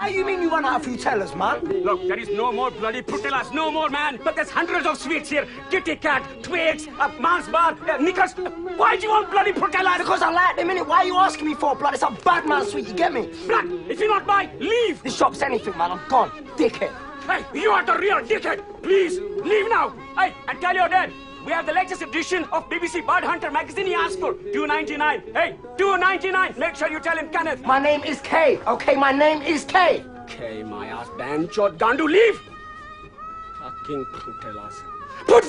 How you mean you run out of Fruittellas, man? Look, there is no more bloody Fruittellas, no more, man. But there's hundreds of sweets here. Kitty Cat, Twigs, uh, Mars Bar, uh, Knickers. Why do you want bloody Fruittellas? Because I like them, innit? Why are you asking me for, blood? It's a bad man sweet, you get me? Blood, if you're not mine, leave. This shop's anything, man. I'm gone. Dickhead. Hey, you are the real dickhead. Please, leave now. We have the latest edition of BBC Bird Hunter magazine he asked for. 2.99. Hey, 2.99. Make sure you tell him, Kenneth. My name is Kay, okay? My name is Kay. Okay, my ass banchot gandu, leave. Fucking Fruittellas. Put